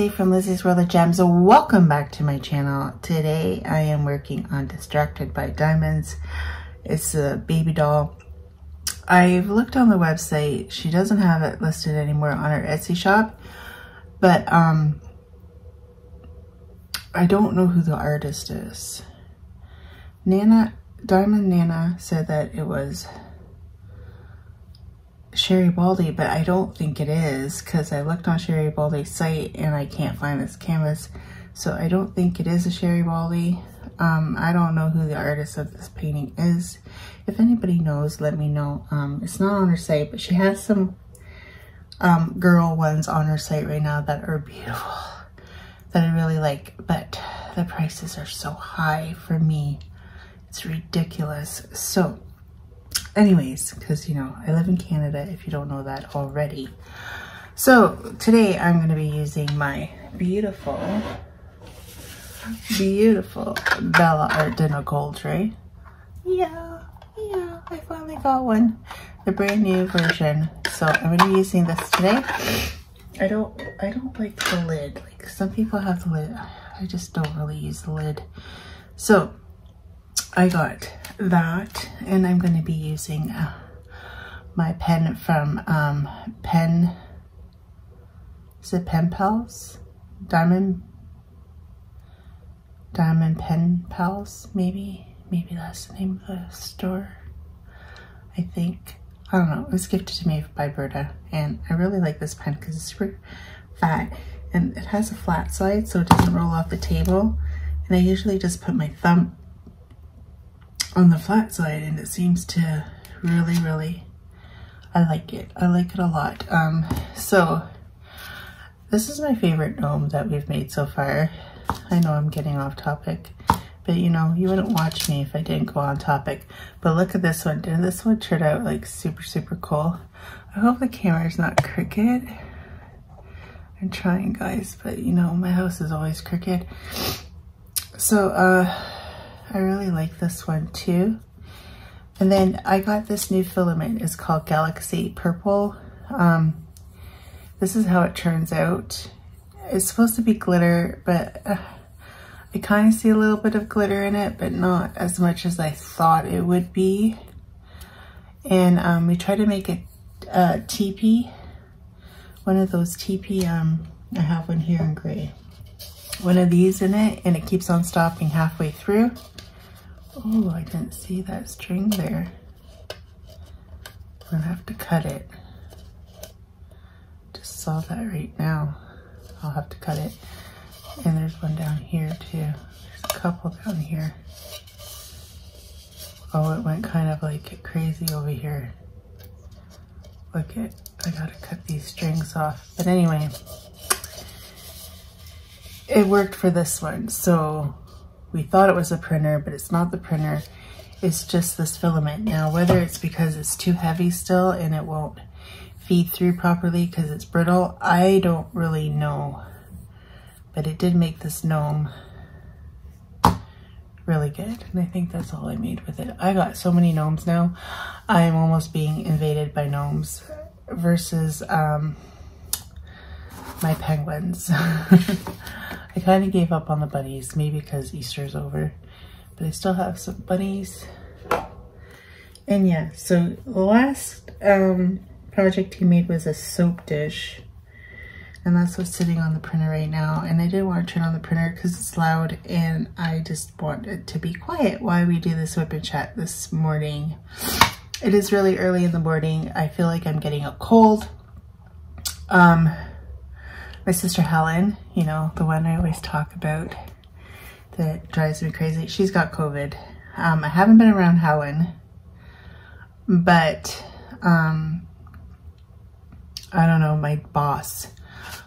Zay from Lizzie's World of Gems. Welcome back to my channel. Today I am working on Distracted by Diamonds. It's a baby doll. I've looked on the website. She doesn't have it listed anymore on her Etsy shop, but um, I don't know who the artist is. Nana, Diamond Nana said that it was Sherry Baldy, but I don't think it is because I looked on Sherry Baldy's site and I can't find this canvas. So I don't think it is a Sherry Baldy. Um, I don't know who the artist of this painting is. If anybody knows, let me know. Um, it's not on her site, but she has some um, girl ones on her site right now that are beautiful, that I really like, but the prices are so high for me. It's ridiculous. So anyways, because, you know, I live in Canada, if you don't know that already. So today I'm going to be using my beautiful, beautiful Bella Art Deco Gold Tray. Yeah, yeah, I finally got one. The brand new version. So I'm going to be using this today. I don't, I don't like the lid. Like some people have the lid. I just don't really use the lid. So I got that and I'm going to be using uh, my pen from um, Pen, is it Pen Pals? Diamond, Diamond Pen Pals, maybe? Maybe that's the name of the store, I think. I don't know, it was gifted to me by Berta and I really like this pen because it's super fat and it has a flat side so it doesn't roll off the table and I usually just put my thumb on the flat side and it seems to really, really, I like it. I like it a lot. Um, so this is my favorite gnome that we've made so far. I know I'm getting off topic, but you know, you wouldn't watch me if I didn't go on topic. But look at this one. Didn't this one turn out like super, super cool? I hope the camera's not crooked. I'm trying guys, but you know, my house is always crooked. So, uh, I really like this one too. And then I got this new filament. It's called Galaxy Purple. Um, this is how it turns out. It's supposed to be glitter, but uh, I kind of see a little bit of glitter in it, but not as much as I thought it would be. And um, we try to make it uh, teepee. One of those teepee, um, I have one here in gray. One of these in it, and it keeps on stopping halfway through. Oh, I didn't see that string there. I'm gonna have to cut it. Just saw that right now. I'll have to cut it. And there's one down here too. There's a couple down here. Oh, it went kind of like crazy over here. Look at, I gotta cut these strings off. But anyway, it worked for this one. So we thought it was a printer, but it's not the printer. It's just this filament. Now, whether it's because it's too heavy still and it won't feed through properly because it's brittle, I don't really know. But it did make this gnome really good. And I think that's all I made with it. I got so many gnomes now. I am almost being invaded by gnomes versus um, my penguins. I kind of gave up on the bunnies, maybe because Easter's over, but I still have some bunnies. And yeah, so the last um, project he made was a soap dish. And that's what's sitting on the printer right now. And I didn't want to turn on the printer because it's loud and I just want it to be quiet while we do this whip and chat this morning. It is really early in the morning. I feel like I'm getting a cold. Um, my sister Helen, you know, the one I always talk about that drives me crazy, she's got COVID. Um, I haven't been around Helen, but um, I don't know, my boss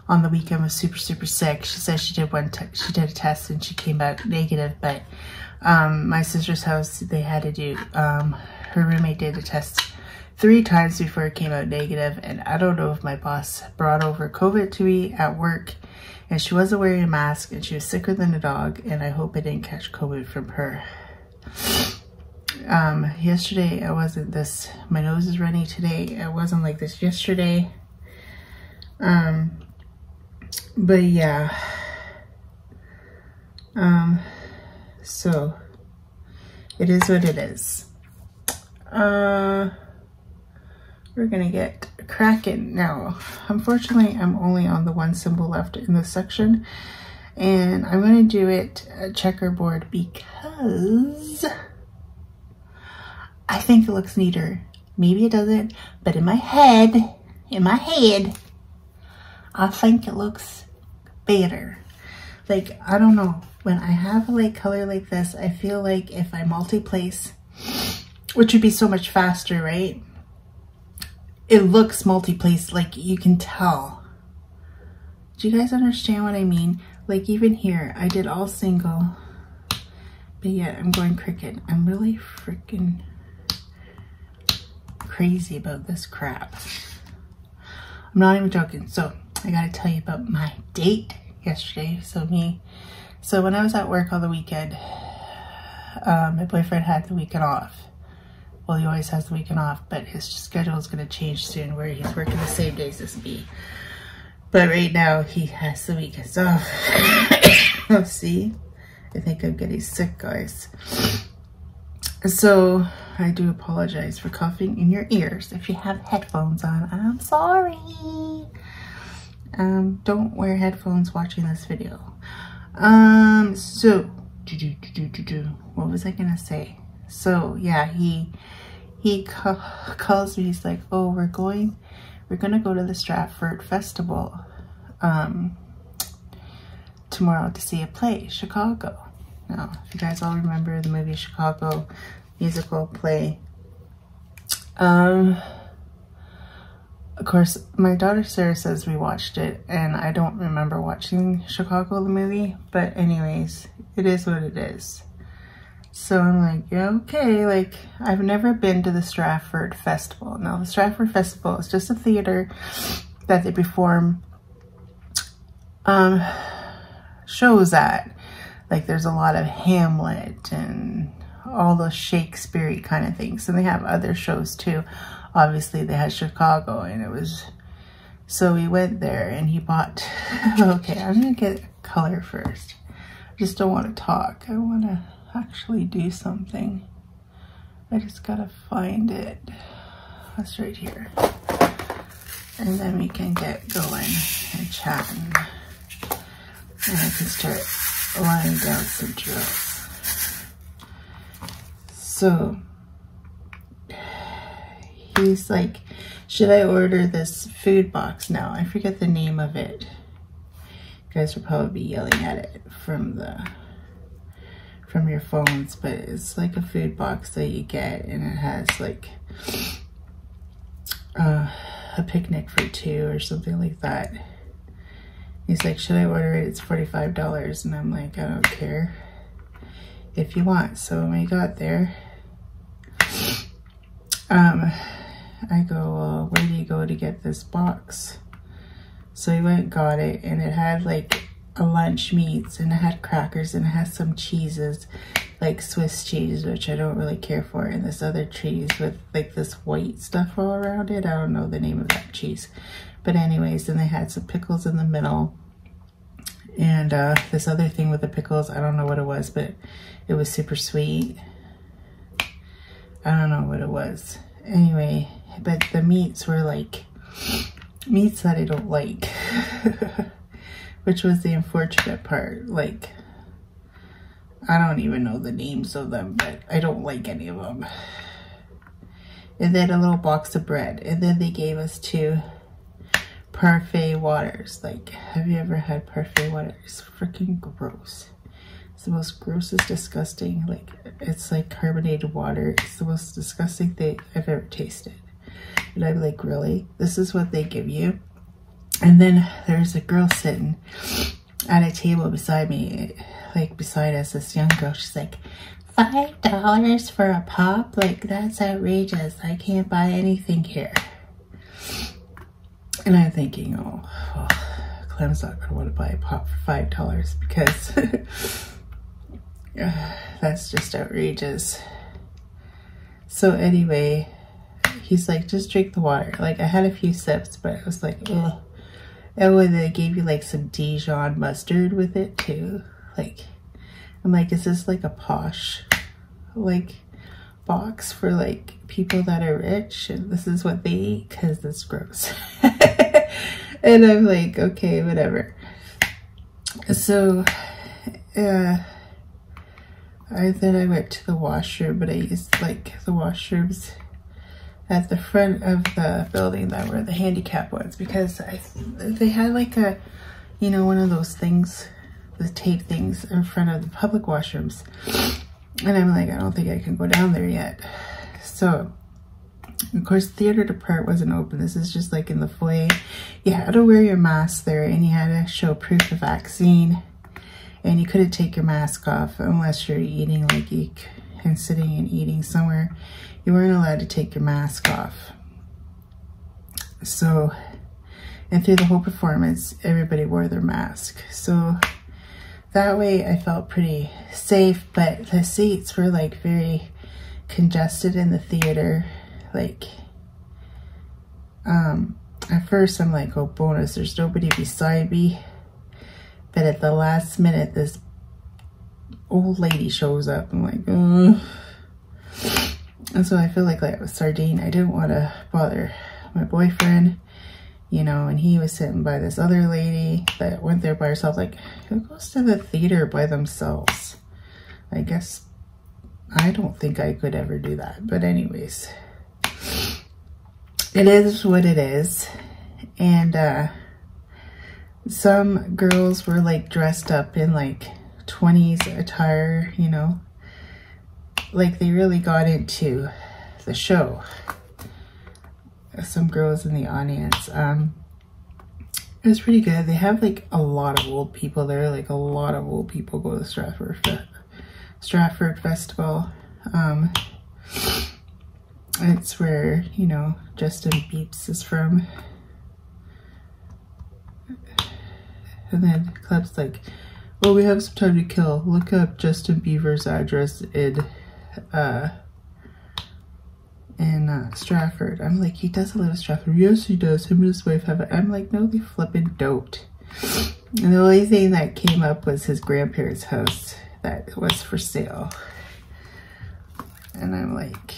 on the weekend was super, super sick. She said she did one, she did a test and she came back negative, but um, my sister's house, they had to do, um, her roommate did a test three times before it came out negative, and I don't know if my boss brought over COVID to me at work, and she wasn't wearing a mask, and she was sicker than a dog, and I hope I didn't catch COVID from her. Um, yesterday, I wasn't this, my nose is running today, I wasn't like this yesterday, um, but yeah, um, so, it is what it is. Uh, we're gonna get cracking now. Unfortunately, I'm only on the one symbol left in this section, and I'm gonna do it checkerboard because I think it looks neater. Maybe it doesn't, but in my head, in my head, I think it looks better. Like, I don't know. When I have a like color like this, I feel like if I multi-place, which would be so much faster, right? It looks multi-place, like you can tell. Do you guys understand what I mean? Like even here, I did all single, but yet I'm going Cricut. I'm really freaking crazy about this crap. I'm not even joking. So I gotta tell you about my date yesterday. So me, so when I was at work all the weekend, um, my boyfriend had the weekend off. Well, he always has the weekend off, but his schedule is going to change soon where he's working the same days as me. But right now, he has the weekends off. see? I think I'm getting sick, guys. So, I do apologize for coughing in your ears. If you have headphones on, I'm sorry. Um, don't wear headphones watching this video. Um, so, what was I gonna say? So, yeah, he, he ca calls me, he's like, oh, we're going, we're gonna go to the Stratford Festival, um, tomorrow to see a play, Chicago. Now, if you guys all remember the movie Chicago musical play, um, of course, my daughter Sarah says we watched it, and I don't remember watching Chicago the movie, but anyways, it is what it is. So I'm like, okay, like, I've never been to the Stratford Festival. Now, the Stratford Festival is just a theater that they perform um, shows at. Like, there's a lot of Hamlet and all those Shakespeare kind of things. And they have other shows too obviously they had Chicago and it was, so we went there and he bought, okay, I'm gonna get color first. I just don't want to talk. I want to actually do something. I just gotta find it. That's right here. And then we can get going and chatting. And I can start laying down some drills. So, he's like, should I order this food box now? I forget the name of it. You guys will probably be yelling at it from the from your phones, but it's like a food box that you get and it has like uh, a picnic for two or something like that. He's like, should I order it? It's $45. And I'm like, I don't care if you want. So when we got there, um, I go, well, where do you go to get this box? So I went got it and it had like a lunch meats and it had crackers and it has some cheeses like Swiss cheese, which I don't really care for, and this other cheese with like this white stuff all around it. I don't know the name of that cheese. But anyways, then they had some pickles in the middle. And uh, this other thing with the pickles, I don't know what it was, but it was super sweet. I don't know what it was. Anyway, but the meats were like meats that I don't like, which was the unfortunate part. Like, I don't even know the names of them, but I don't like any of them. And then a little box of bread. And then they gave us two Perrier waters. Like, have you ever had Perrier water? It's freaking gross. It's the most grossest, disgusting, like, it's like carbonated water. It's the most disgusting thing I've ever tasted. And I'm like, really? This is what they give you? And then there's a girl sitting at a table beside me, like beside us, this young girl. She's like, five dollars for a pop? Like, that's outrageous. I can't buy anything here. And I'm thinking, oh, oh well, Clem's not going to want to buy a pop for five dollars because that's just outrageous. So anyway, he's like, just drink the water. Like, I had a few sips, but it was like, ugh. And they gave you like some Dijon mustard with it too. Like, I'm like, is this like a posh, like, box for like people that are rich and this is what they eat? Because that's gross. and I'm like, okay, whatever. So, uh, I then I went to the washroom, but I used like the washrooms at the front of the building that were the handicap ones because I, they had like a, you know, one of those things, the tape things in front of the public washrooms. And I'm like, I don't think I can go down there yet. So, of course, theater part wasn't open. This is just like in the foyer. You had to wear your mask there and you had to show proof of vaccine. And you couldn't take your mask off unless you're eating like you and sitting and eating somewhere you weren't allowed to take your mask off. So, and through the whole performance, everybody wore their mask. So that way I felt pretty safe, but the seats were like very congested in the theater. Like, um, at first I'm like, oh bonus, there's nobody beside me. But at the last minute, this old lady shows up. I'm like, Ugh. And so I feel like like with Sardine, I didn't want to bother my boyfriend, you know, and he was sitting by this other lady that went there by herself. Like, who goes to the theater by themselves? I guess I don't think I could ever do that. But anyways, it is what it is. And uh, some girls were like dressed up in like 20s attire, you know, like they really got into the show. Some girls in the audience. Um, it was pretty good. They have like a lot of old people there. Like a lot of old people go to the Stratford Stratford Festival. Um, it's where you know Justin Beeps is from. And then Club's like, well, we have some time to kill. Look up Justin Bieber's address in uh, in uh, Stratford. I'm like, he doesn't live in Stratford. Yes, he does. Him and his wife have it. I'm like, no, they flipping don't. And the only thing that came up was his grandparents' house that was for sale. And I'm like,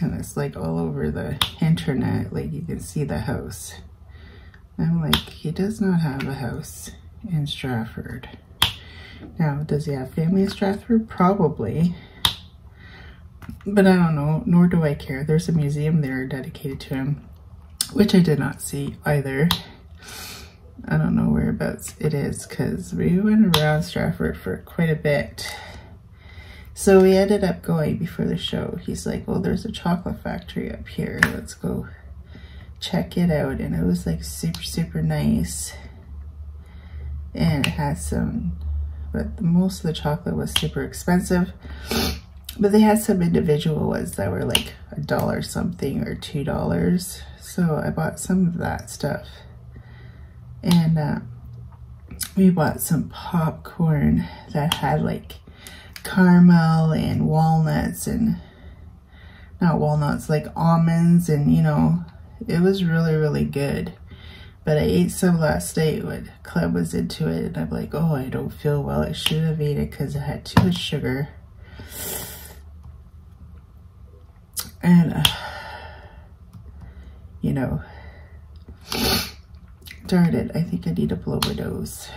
and it's like all over the internet, like you can see the house. I'm like, he does not have a house in Stratford. Now, does he have family in Stratford? Probably. But I don't know, nor do I care. There's a museum there dedicated to him, which I did not see either. I don't know whereabouts it is because we went around Stratford for quite a bit. So we ended up going before the show. He's like, well, there's a chocolate factory up here. Let's go check it out. And it was like super, super nice. And it had some, but most of the chocolate was super expensive. But they had some individual ones that were like a dollar something or two dollars. So I bought some of that stuff. And uh, we bought some popcorn that had like caramel and walnuts and not walnuts, like almonds and you know, it was really, really good. But I ate some last night when Clem was into it and I'm like, oh, I don't feel well. I should have ate it because it had too much sugar. And, uh, you know, darn it, I think I need to blow my nose.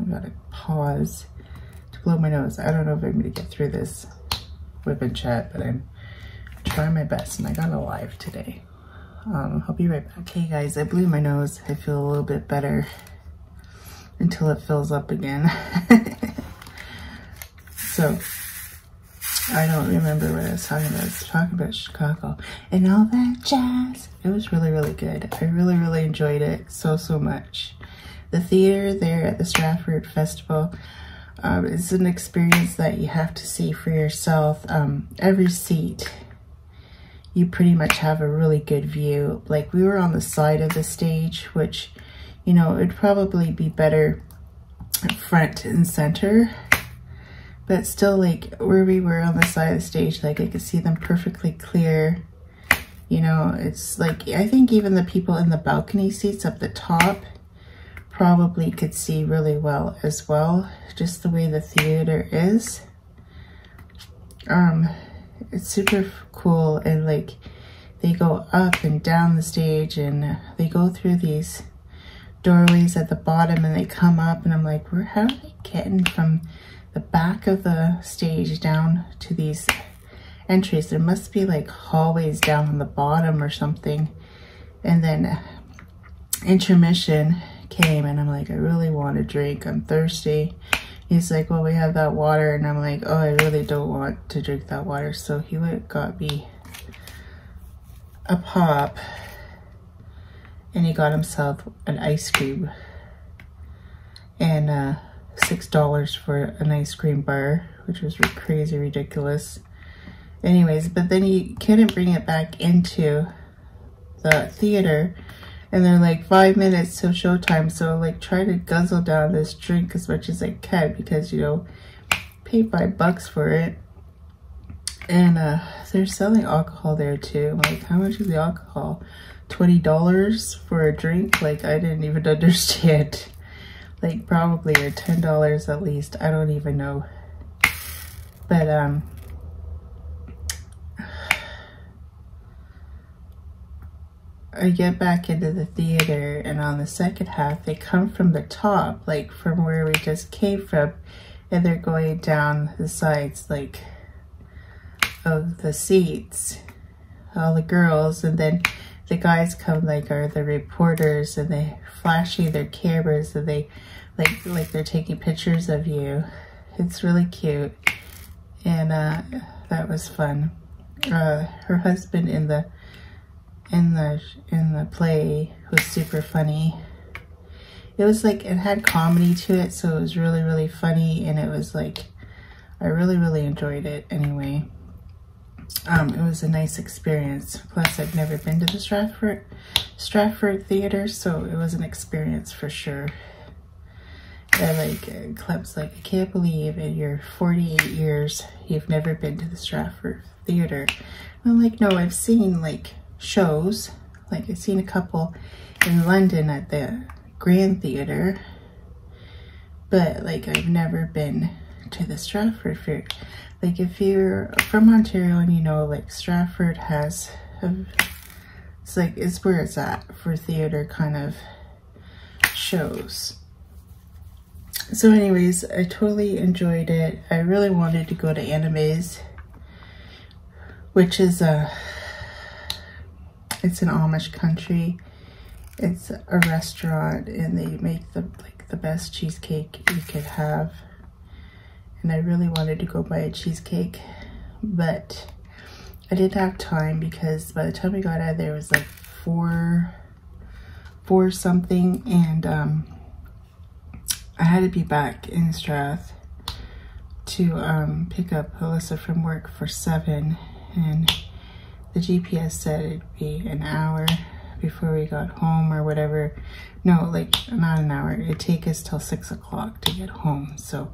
I gotta pause to blow my nose. I don't know if I'm gonna get through this whip and chat, but I'm trying my best and I got a live today. Um, I'll be right back. Okay guys, I blew my nose. I feel a little bit better until it fills up again. so I don't remember what I was talking about. I was talking about Chicago and all that jazz. It was really, really good. I really, really enjoyed it so, so much. The theater there at the Stratford Festival um, is an experience that you have to see for yourself. Um, every seat, you pretty much have a really good view. Like we were on the side of the stage, which, you know, it'd probably be better front and center but still like where we were on the side of the stage like I could see them perfectly clear. You know it's like I think even the people in the balcony seats up the top probably could see really well as well just the way the theater is. Um it's super cool and like they go up and down the stage and they go through these doorways at the bottom and they come up and I'm like where how are they getting from the back of the stage down to these entries. There must be like hallways down on the bottom or something. And then intermission came and I'm like, I really want a drink. I'm thirsty. He's like, well, we have that water. And I'm like, oh, I really don't want to drink that water. So he went got me a pop and he got himself an ice cream. And uh, $6 for an ice cream bar, which was crazy ridiculous. Anyways, but then you couldn't bring it back into the theater. And they're like five minutes till showtime. So like try to guzzle down this drink as much as I can because, you know, pay five bucks for it. And uh, they're selling alcohol there too. I'm like, how much is the alcohol? $20 for a drink? Like, I didn't even understand like probably or ten dollars at least. I don't even know. But um I get back into the theater and on the second half they come from the top like from where we just came from and they're going down the sides like of the seats. All the girls and then the guys come like are the reporters and they flashing their cameras and they like like they're taking pictures of you. It's really cute. And uh, that was fun. Uh, her husband in the in the in the play was super funny. It was like it had comedy to it, so it was really really funny, and it was like I really really enjoyed it anyway. Um, it was a nice experience. Plus, I've never been to the Stratford Stratford Theater, so it was an experience for sure. And like uh, like, I can't believe in your 48 years you've never been to the Stratford Theater. I'm like, no, I've seen like shows. Like I've seen a couple in London at the Grand Theater. But like I've never been to the Stratford Fair. Like if you're from Ontario and you know like Stratford has, a, it's like it's where it's at for theater kind of shows. So anyways, I totally enjoyed it. I really wanted to go to Anna Mae's, which is a, it's an Amish country. It's a restaurant and they make the like the best cheesecake you could have and I really wanted to go buy a cheesecake, but I didn't have time because by the time we got out there, it was like four, four something, and um, I had to be back in Strath to um, pick up Alyssa from work for seven, and the GPS said it'd be an hour before we got home or whatever. No, like not an hour. It'd take us till six o'clock to get home. So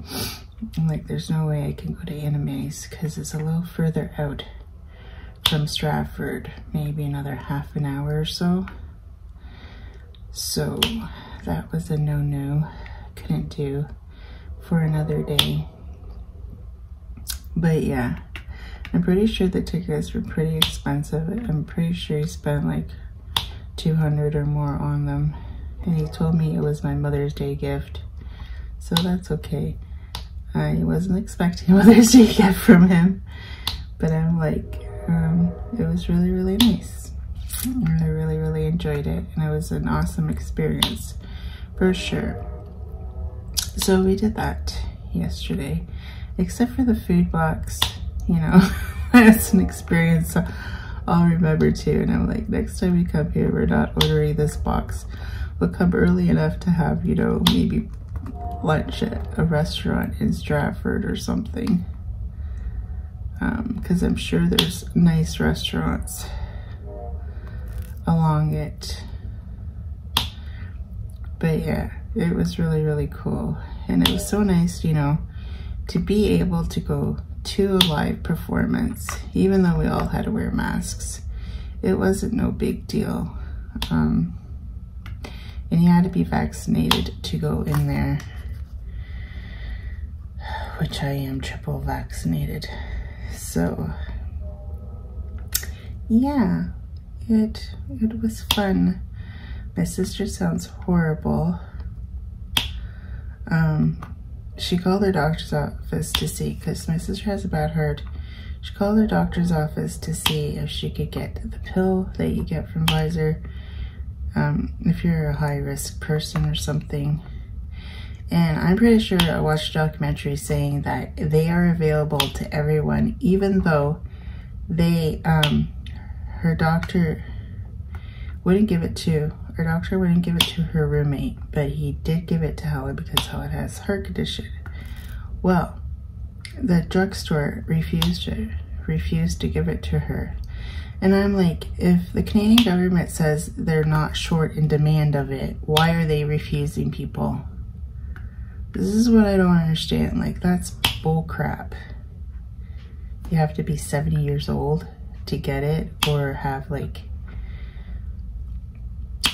like, there's no way I can go to Anna Mae's because it's a little further out from Stratford, maybe another half an hour or so. So that was a no-no, couldn't do for another day. But yeah, I'm pretty sure the tickets were pretty expensive. I'm pretty sure he spent like 200 or more on them. And he told me it was my Mother's Day gift. So that's okay. I wasn't expecting Mother's Day gift from him, but I'm like, um, it was really, really nice. I really, really enjoyed it, and it was an awesome experience for sure. So we did that yesterday, except for the food box. you know, that's an experience I'll remember too. And I'm like, next time we come here, we're not ordering this box. We'll come early enough to have, you know, maybe lunch at a restaurant in Stratford or something. Because um, I'm sure there's nice restaurants along it. But yeah, it was really, really cool. And it was so nice, you know, to be able to go to a live performance, even though we all had to wear masks. It wasn't no big deal. Um, and you had to be vaccinated to go in there, which I am triple vaccinated. So, yeah, it, it was fun. My sister sounds horrible. Um, she called her doctor's office to see, because my sister has a bad heart. She called her doctor's office to see if she could get the pill that you get from Pfizer um, if you're a high risk person or something. And I'm pretty sure I watched a documentary saying that they are available to everyone, even though they, um, her doctor wouldn't give it to her doctor wouldn't give it to her roommate, but he did give it to Helen because Helen has heart condition. Well, the drugstore refused to refused to give it to her. And I'm like, if the Canadian government says they're not short in demand of it, why are they refusing people? This is what I don't understand. Like, that's bull crap. You have to be 70 years old to get it or have like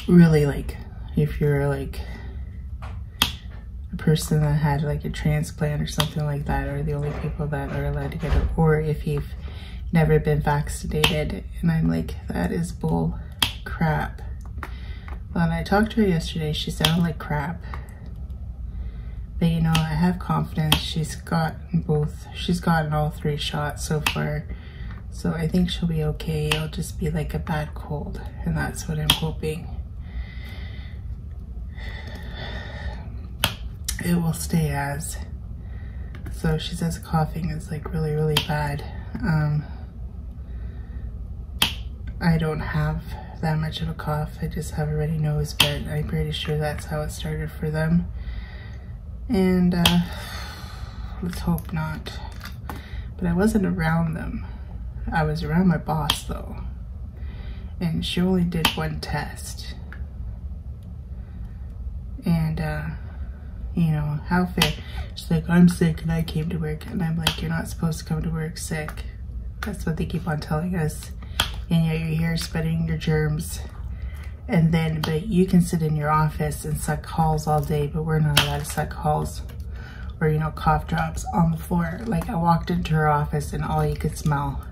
really like if you're like a person that had like a transplant or something like that are the only people that are allowed to get it or if you've never been vaccinated and I'm like that is bull crap when I talked to her yesterday she sounded like crap but you know I have confidence she's gotten both she's gotten all three shots so far so I think she'll be okay it'll just be like a bad cold and that's what I'm hoping it will stay as. So she says coughing is like really, really bad. Um, I don't have that much of a cough. I just have a runny nose, but I'm pretty sure that's how it started for them. And uh, let's hope not. But I wasn't around them. I was around my boss though. And she only did one test. And uh, you know, how fair. She's like, I'm sick and I came to work. And I'm like, you're not supposed to come to work sick. That's what they keep on telling us. And yet you're here spreading your germs. And then, but you can sit in your office and suck Halls all day, but we're not allowed to suck Halls or, you know, cough drops on the floor. Like I walked into her office and all you could smell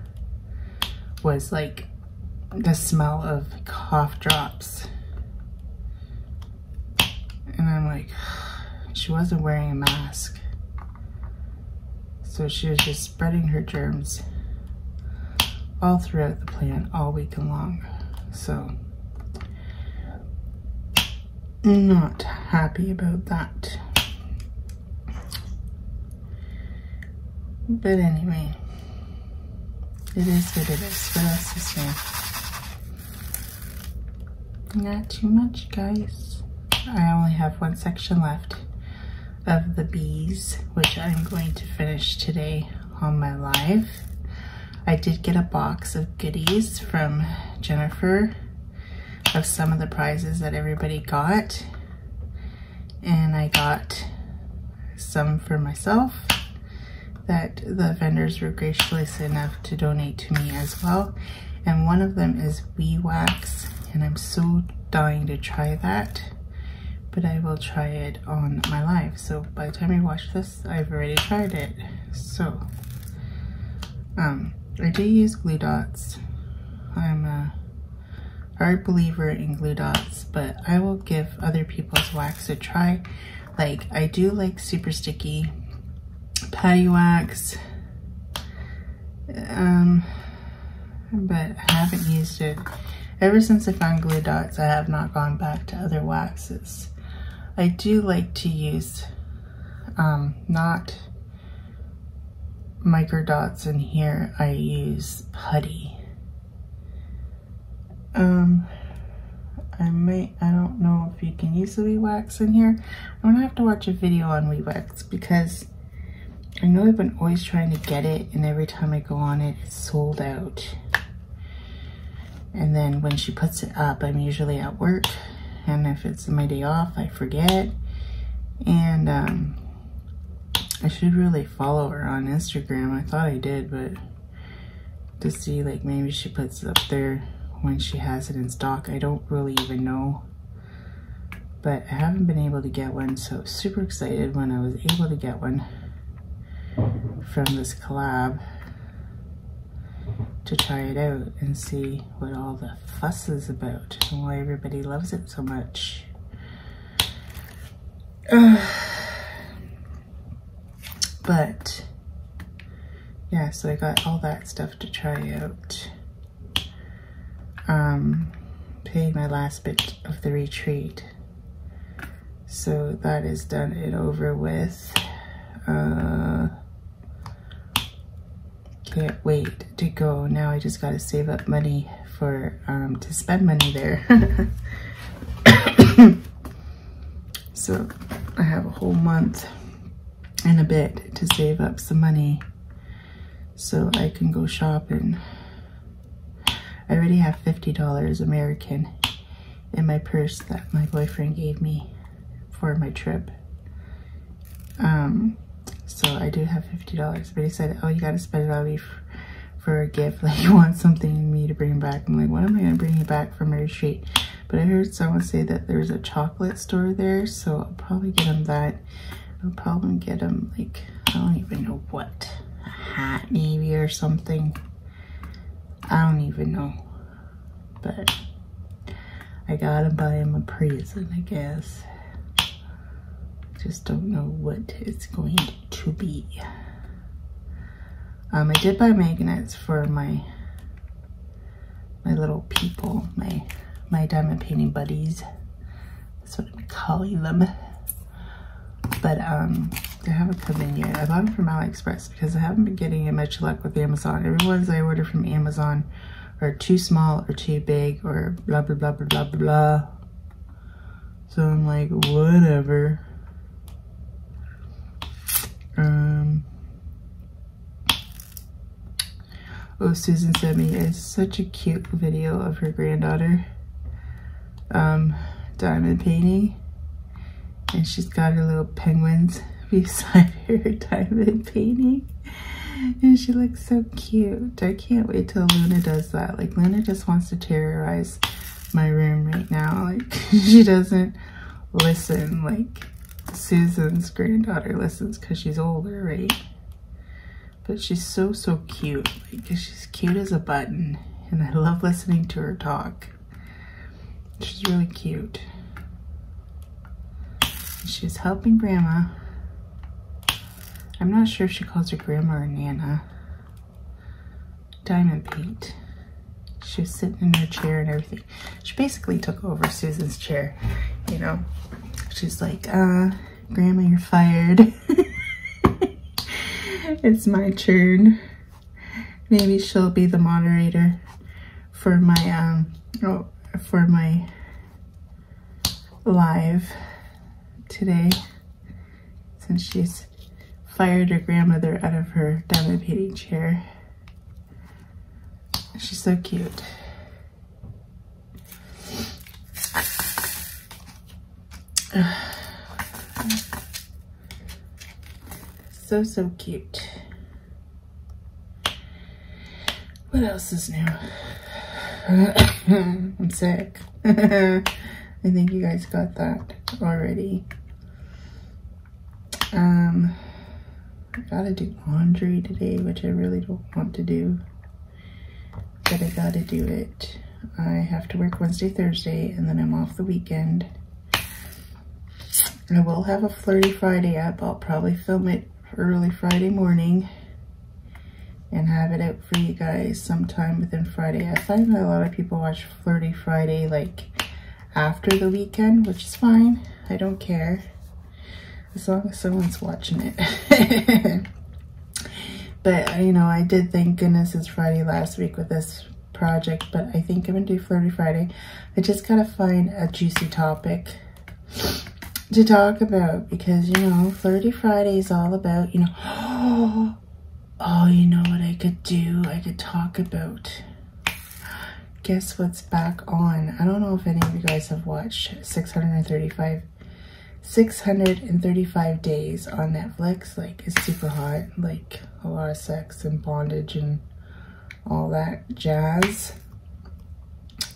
was like the smell of cough drops. And I'm like, she wasn't wearing a mask. So she was just spreading her germs all throughout the plant all weekend long. So not happy about that. But anyway, it is what it is. What else is new? Not too much, guys. I only have one section left of the bees, which I'm going to finish today on my live. I did get a box of goodies from Jennifer of some of the prizes that everybody got. And I got some for myself that the vendors were gracious enough to donate to me as well. And one of them is WeeWax, and I'm so dying to try that but I will try it on my live. So by the time you watch this, I've already tried it. So, um, I do use glue dots. I'm a hard believer in glue dots, but I will give other people's wax a try. Like, I do like super sticky patty wax, um, but I haven't used it. Ever since I found glue dots, I have not gone back to other waxes. I do like to use um, not micro dots in here, I use putty. Um, I may, I don't know if you can use the wax in here. I'm gonna have to watch a video on wax because I know I've been always trying to get it and every time I go on it, it's sold out. And then when she puts it up, I'm usually at work. And if it's my day off, I forget. And um, I should really follow her on Instagram. I thought I did, but to see like maybe she puts it up there when she has it in stock. I don't really even know. But I haven't been able to get one, so super excited when I was able to get one from this collab to try it out and see what all the fuss is about and why everybody loves it so much. Uh, but yeah, so I got all that stuff to try out. Um, paid my last bit of the retreat. So that is done and over with. Uh, can't wait to go. Now I just gotta save up money for um, to spend money there. so I have a whole month and a bit to save up some money so I can go shopping. I already have $50 American in my purse that my boyfriend gave me for my trip. Um, so I do have $50, but he said, oh, you got to spend it on for, a gift. Like, you want something me to bring back. I'm like, what am I to bring you back from Mary Street? But I heard someone say that there's a chocolate store there, so I'll probably get him that. I'll probably get him, like, I don't even know what, a hat maybe or something. I don't even know. But I gotta buy him a present, I guess just don't know what it's going to be. Um, I did buy magnets for my my little people, my my diamond painting buddies. That's what I'm calling them. But um, they haven't come in yet. I bought them from AliExpress because I haven't been getting much luck with Amazon. Every ones I order from Amazon are too small or too big or blah blah blah blah blah blah. So I'm like, whatever. Um, oh, Susan sent me a, such a cute video of her granddaughter um, diamond painting. And she's got her little penguins beside her diamond painting. And she looks so cute. I can't wait till Luna does that. Like, Luna just wants to terrorize my room right now. Like, she doesn't listen. Like, Susan's granddaughter listens because she's older, right? But she's so, so cute. Like, she's cute as a button. And I love listening to her talk. She's really cute. She's helping Grandma. I'm not sure if she calls her Grandma or Nana. Diamond paint. She was sitting in her chair and everything. She basically took over Susan's chair, you know she's like, uh, Grandma, you're fired. it's my turn. Maybe she'll be the moderator for my, um, oh, for my live today since she's fired her grandmother out of her diamond painting chair. She's so cute. so, so cute. What else is new? I'm sick. I think you guys got that already. Um, I gotta do laundry today, which I really don't want to do. But I gotta do it. I have to work Wednesday, Thursday, and then I'm off the weekend. I will have a Flirty Friday up. I'll probably film it early Friday morning and have it out for you guys sometime within Friday. I find that a lot of people watch Flirty Friday like after the weekend, which is fine. I don't care as long as someone's watching it. but uh, you know, I did thank goodness it's Friday last week with this project, but I think I'm gonna do Flirty Friday. I just gotta find a juicy topic to talk about because you know, Flirty Friday is all about, you know, oh, you know what I could do? I could talk about. Guess what's back on? I don't know if any of you guys have watched 635 635 days on Netflix. Like, it's super hot. Like, a lot of sex and bondage and all that jazz.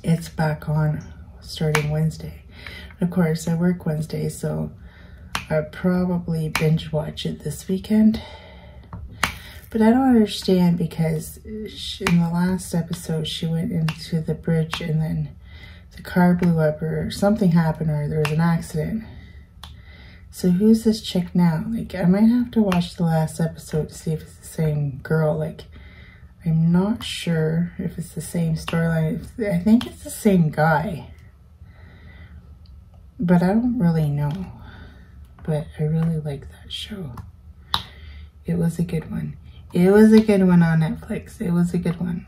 It's back on starting Wednesday. Of course, I work Wednesday, so I probably binge watch it this weekend. But I don't understand because she, in the last episode, she went into the bridge and then the car blew up or something happened or there was an accident. So who's this chick now? Like, I might have to watch the last episode to see if it's the same girl. Like, I'm not sure if it's the same storyline. I think it's the same guy. But I don't really know. But I really like that show. It was a good one. It was a good one on Netflix. It was a good one.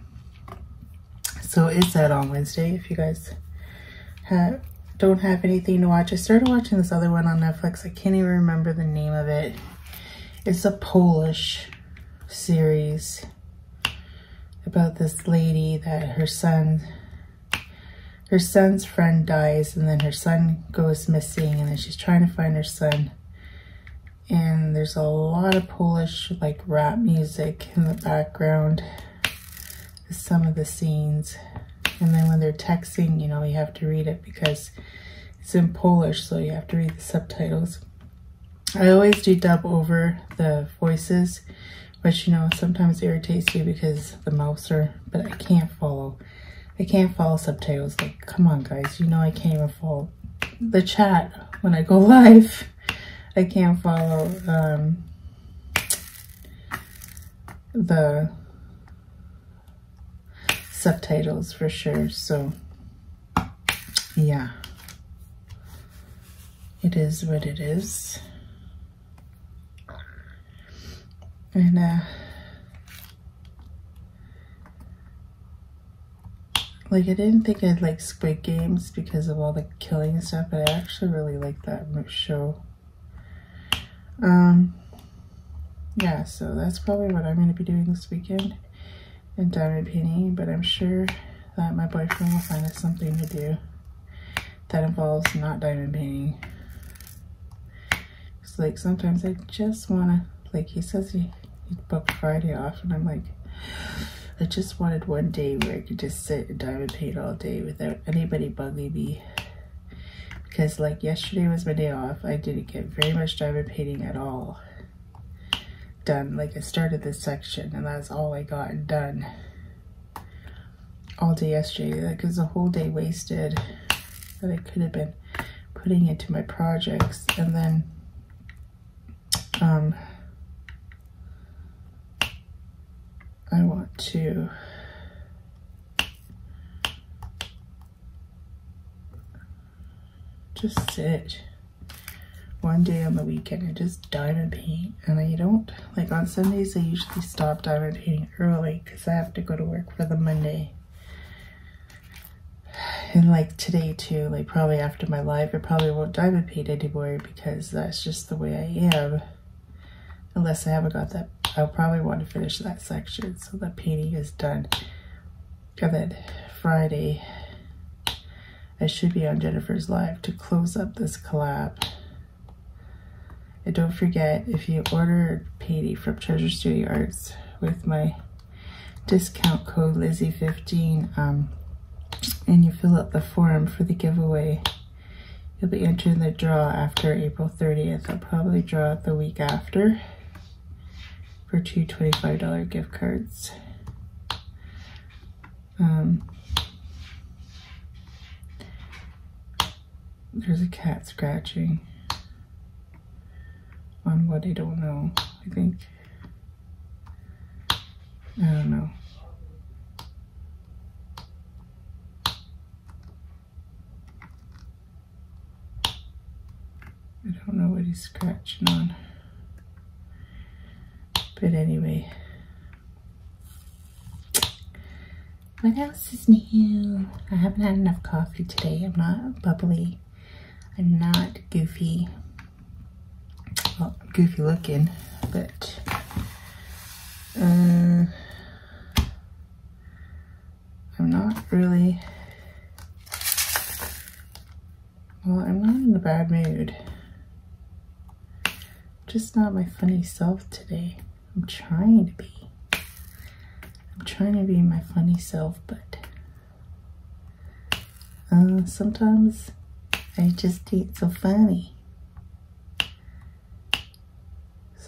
So it's out on Wednesday if you guys have don't have anything to watch. I started watching this other one on Netflix. I can't even remember the name of it. It's a Polish series about this lady that her son her son's friend dies and then her son goes missing and then she's trying to find her son and there's a lot of Polish like rap music in the background some of the scenes and then when they're texting, you know, you have to read it because it's in Polish, so you have to read the subtitles. I always do dub over the voices, which, you know, sometimes irritates you because the mouths are, but I can't follow. I can't follow subtitles. Like, come on, guys. You know I can't even follow the chat when I go live. I can't follow um, the subtitles for sure. So, yeah, it is what it is. And, uh, like, I didn't think I'd like Squid Games because of all the killing and stuff, but I actually really like that show. Um, yeah, so that's probably what I'm going to be doing this weekend diamond painting, but I'm sure that my boyfriend will find us something to do that involves not diamond painting. It's like sometimes I just want to, like he says he, he booked Friday off and I'm like, I just wanted one day where I could just sit and diamond paint all day without anybody bugging me. Because like yesterday was my day off, I didn't get very much diamond painting at all done. Like I started this section and that's all I got done all day yesterday. Like it was a whole day wasted that I could have been putting into my projects. And then um, I want to just sit one day on the weekend and just diamond paint. And I don't, like on Sundays, I usually stop diamond painting early because I have to go to work for the Monday. And like today too, like probably after my live, I probably won't diamond paint anymore because that's just the way I am. Unless I haven't got that, I'll probably want to finish that section so the painting is done. And then Friday, I should be on Jennifer's live to close up this collab. And don't forget, if you order painting from Treasure Studio Arts with my discount code Lizzie15, um, and you fill out the form for the giveaway, you'll be entering the draw after April 30th. I'll probably draw it the week after for two $25 gift cards. Um, there's a cat scratching on what they don't know. I think, I don't know. I don't know what he's scratching on. But anyway. What else is new? I haven't had enough coffee today. I'm not bubbly. I'm not goofy. Well, goofy looking, but uh, I'm not really, well, I'm not in a bad mood. Just not my funny self today. I'm trying to be. I'm trying to be my funny self, but uh, sometimes I just ain't so funny.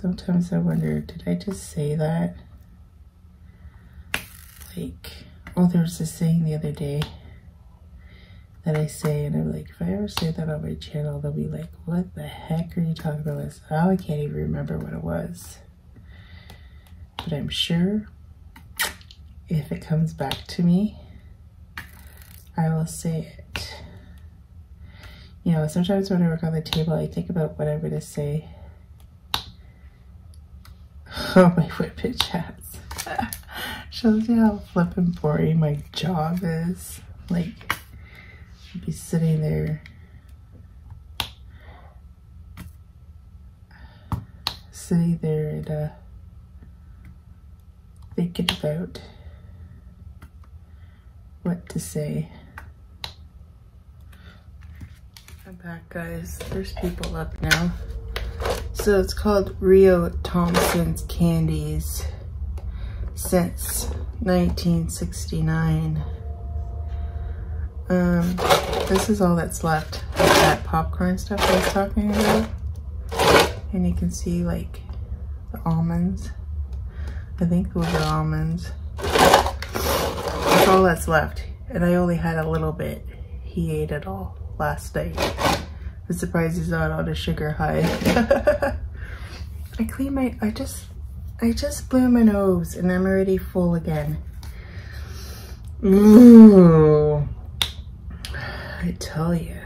Sometimes I wonder, did I just say that? Like, oh, there was this saying the other day that I say, and I'm like, if I ever say that on my channel, they'll be like, what the heck are you talking about? This? Oh, I can't even remember what it was. But I'm sure if it comes back to me, I will say it. You know, sometimes when I work on the table, I think about what I'm going to say. Oh, my whippet chats. Shows you how flippin' boring my job is. Like, I'd be sitting there sitting there and uh, thinking about what to say. I'm back guys, there's people up now. So it's called Rheo Thompson's Candies since 1969. Um, this is all that's left of that popcorn stuff I was talking about. And you can see like the almonds. I think those are almonds. That's all that's left. And I only had a little bit. He ate it all last night. I'm surprised he's not on a sugar high. I clean my, I just, I just blew my nose and I'm already full again. Ooh. I tell you.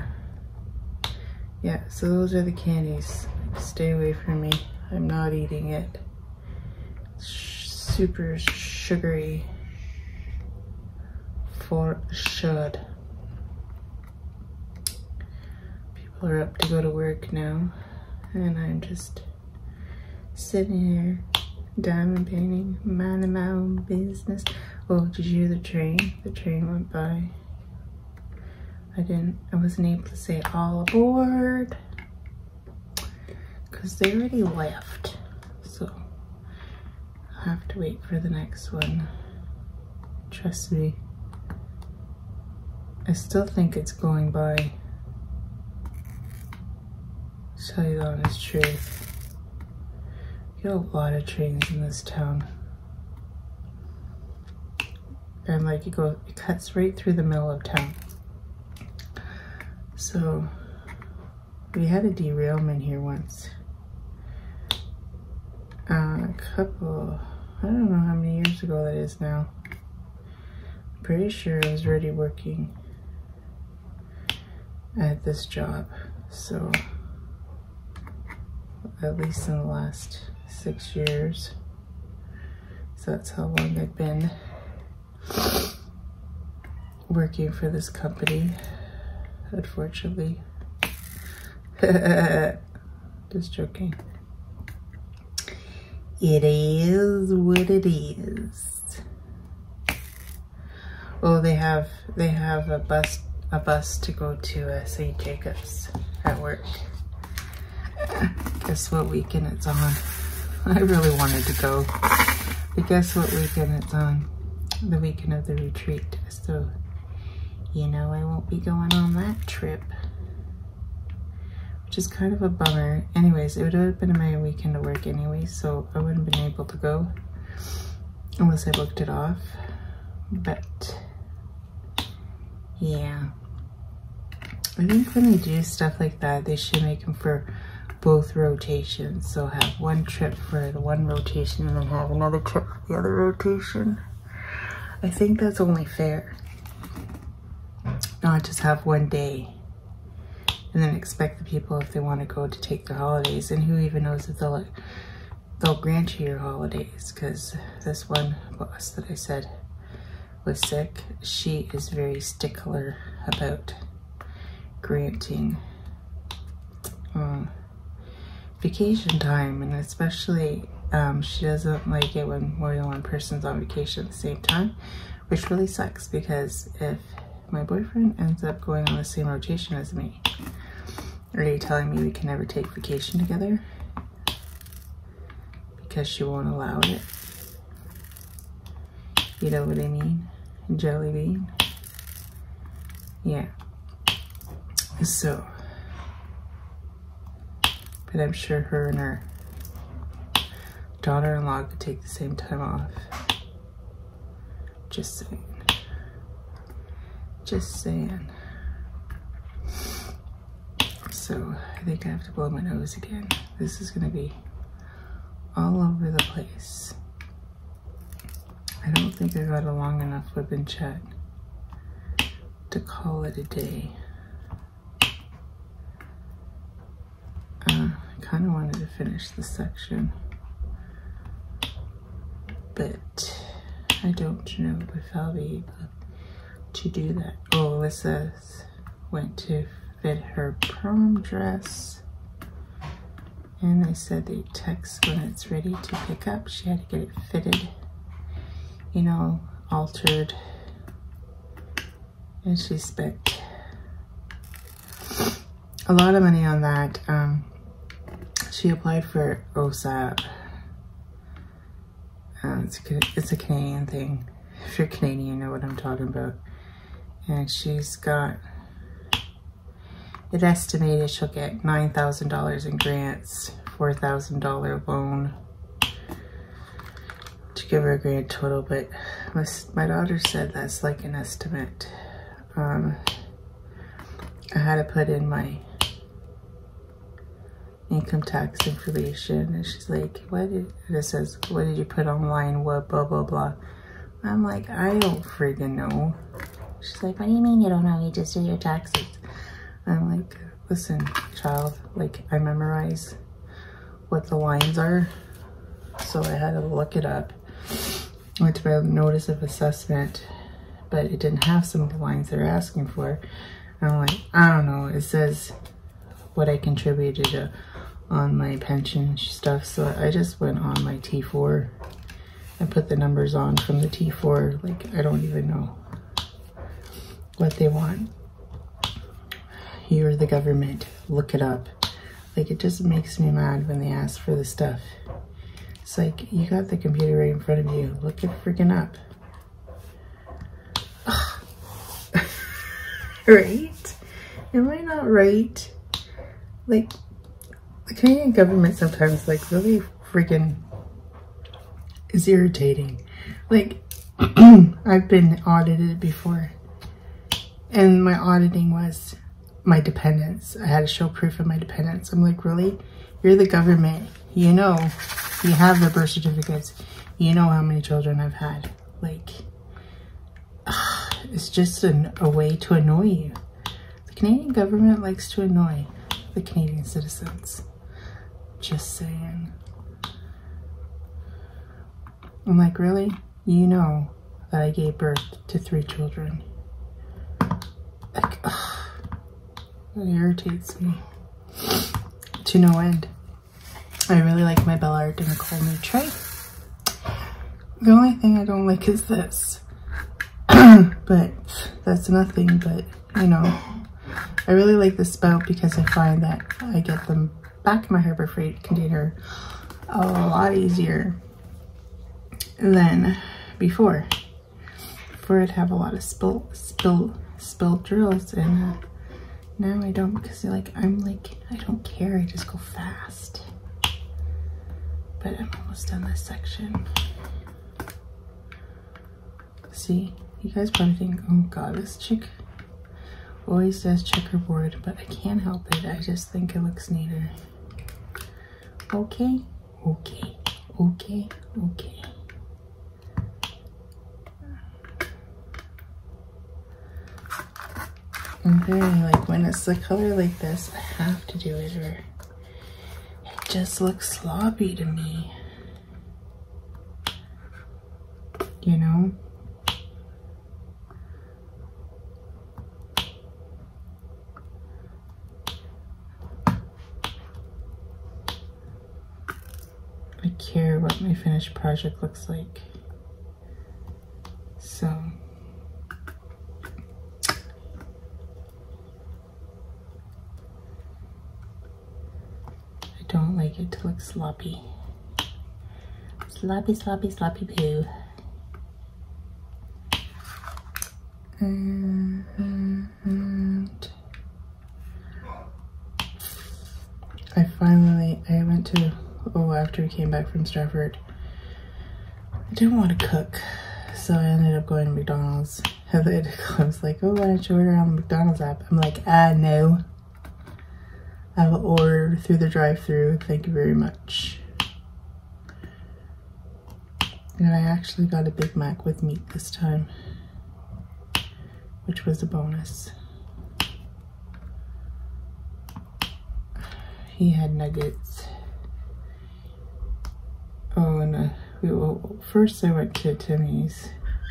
Yeah, so those are the candies. Stay away from me. I'm not eating it. super sugary for should. Are up to go to work now, and I'm just sitting here diamond painting, minding my own business. Oh, did you hear the train? The train went by. I didn't, I wasn't able to say all aboard because they already left. So I'll have to wait for the next one. Trust me. I still think it's going by. Tell you the honest truth. You get a lot of trains in this town. And like it goes, it cuts right through the middle of town. So we had a derailment here once. Uh, a couple, I don't know how many years ago that is now. I'm pretty sure I was already working at this job. So at least in the last six years. So that's how long I've been working for this company, unfortunately. Just joking. It is what it is. Oh, they have they have a bus a bus to go to uh, St. Jacobs at work. Guess what weekend it's on? I really wanted to go. But guess what weekend it's on? The weekend of the retreat. So, you know I won't be going on that trip. Which is kind of a bummer. Anyways, it would have been my weekend to work anyway, so I wouldn't have been able to go. Unless I booked it off. But, yeah. I think when they do stuff like that, they should make them for both rotations. So have one trip for the one rotation and then have another trip for the other rotation. I think that's only fair. Not just have one day and then expect the people if they want to go to take their holidays. And who even knows if they'll they'll grant you your holidays because this one boss that I said was sick, she is very stickler about granting um, vacation time and especially um, she doesn't like it when more than one person's on vacation at the same time which really sucks because if my boyfriend ends up going on the same rotation as me are you telling me we can never take vacation together? Because she won't allow it. You know what I mean? Jelly bean? Yeah. So but I'm sure her and her daughter-in-law could take the same time off. Just saying. Just saying. So I think I have to blow my nose again. This is gonna be all over the place. I don't think I got a long enough whip and chat to call it a day. Uh, I kind of wanted to finish this section, but I don't know if I'll be able to do that. Oh, Alyssa went to fit her prom dress, and they said they text when it's ready to pick up. She had to get it fitted, you know, altered, and she spent a lot of money on that. Um, she applied for OSAP. Uh, it's, it's a Canadian thing. If you're Canadian, you know what I'm talking about. And she's got, it estimated she'll get $9,000 in grants, $4,000 loan to give her a grand total, but my, my daughter said that's like an estimate. Um, I had to put in my income tax information. And she's like what did it says what did you put online? What blah blah blah. I'm like i don't freaking know. She's like what do you mean you don't know? You just do your taxes. I'm like listen child like i memorize what the lines are. So i had to look it up. Went to my notice of assessment but it didn't have some of the lines they're asking for. And i'm like i don't know. It says what i contributed to on my pension stuff. So I just went on my T4 and put the numbers on from the T4. Like, I don't even know what they want. You're the government. Look it up. Like, it just makes me mad when they ask for the stuff. It's like, you got the computer right in front of you. Look it freaking up. right? Am I not right? Like, the Canadian government sometimes like really freaking is irritating. Like I've been audited before and my auditing was my dependents. I had to show proof of my dependents. I'm like, really? You're the government. You know, you have the birth certificates. You know how many children I've had. Like, it's just an, a way to annoy you. The Canadian government likes to annoy the Canadian citizens. Just saying. I'm like, really? You know that I gave birth to three children. Like, ugh, that irritates me to no end. I really like my Bella Art Nicole new tray. The only thing I don't like is this. but that's nothing, but you know, I really like this spout because I find that I get them back in my Harbor Freight container a lot easier than before. Before I'd have a lot of spill, spill, spill drills and uh, now I don't because like, I'm like, I don't care, I just go fast. But I'm almost done this section. See, you guys probably think, oh God, this chick always does checkerboard, but I can't help it. I just think it looks neater. Okay, okay, okay, okay. I'm very like when it's the color like this, I have to do it or it just looks sloppy to me. You know? My finished project looks like. So I don't like it to look sloppy. Sloppy, sloppy, sloppy poo. And I finally, I went to, oh, after we came back from Stratford, I didn't want to cook, so I ended up going to McDonald's. And I was like, oh, why don't you order on the McDonald's app? I'm like, ah, no. I will order through the drive through Thank you very much. And I actually got a Big Mac with meat this time, which was a bonus. He had nuggets. Oh, and uh, we, first I went to Timmy's.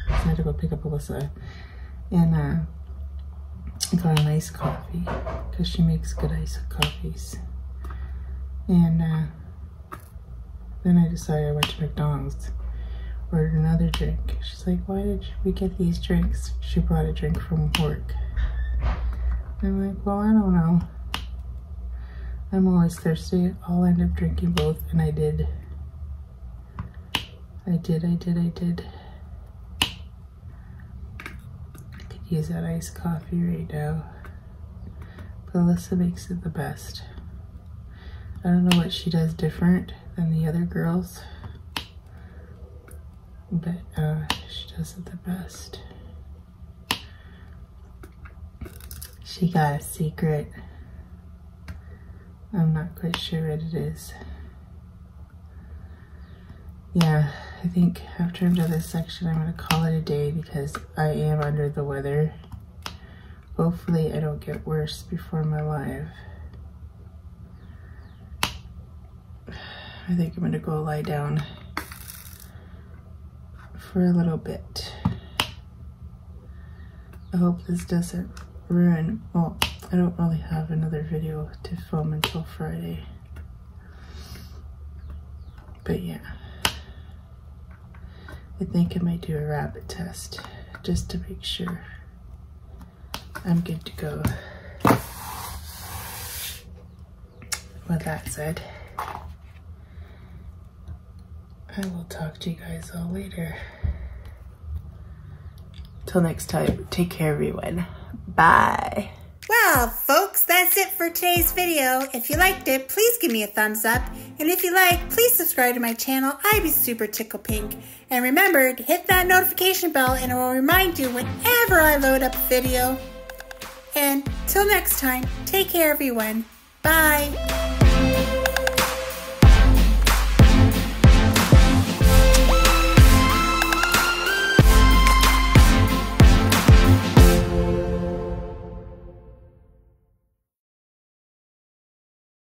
I had to go pick up Alyssa. And uh, got an iced coffee because she makes good iced coffees. And uh, then I decided I went to McDonald's ordered another drink. She's like, why did we get these drinks? She brought a drink from work. I'm like, well, I don't know. I'm always thirsty. I'll end up drinking both, and I did. I did, I did, I did. I could use that iced coffee right now. But Alyssa makes it the best. I don't know what she does different than the other girls but uh, she does it the best. She got a secret. I'm not quite sure what it is. Yeah, I think after I'm done this section, I'm going to call it a day because I am under the weather. Hopefully I don't get worse before my live. I think I'm going to go lie down for a little bit. I hope this doesn't ruin, well, I don't really have another video to film until Friday. But yeah, I think I might do a rapid test just to make sure I'm good to go. With that said, I will talk to you guys all later. Till next time, take care everyone. Bye. Well, folks, that's it for today's video. If you liked it, please give me a thumbs up. And if you like, please subscribe to my channel. I'd be super tickle pink. And remember to hit that notification bell and it will remind you whenever I load up a video. And till next time, take care everyone. Bye.